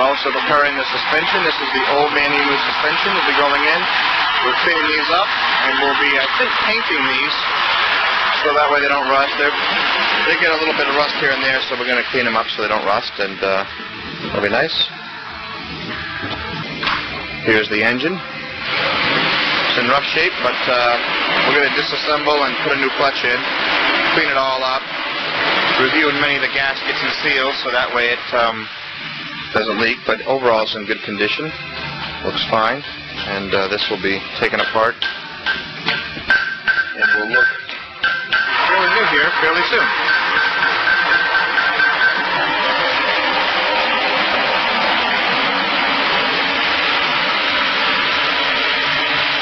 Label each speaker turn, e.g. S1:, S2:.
S1: We're also preparing the suspension. This is the old Manimu suspension. That We'll be going in. We're cleaning these up, and we'll be, I think, painting these so that way they don't rust. They're, they get a little bit of rust here and there, so we're going to clean them up so they don't rust, and uh, it'll be nice. Here's the engine. It's in rough shape, but uh, we're going to disassemble and put a new clutch in, clean it all up, review many of the gaskets and seals so that way it um, doesn't leak, but overall it's in good condition. Looks fine, and uh, this will be taken apart, and will look fairly new here fairly soon.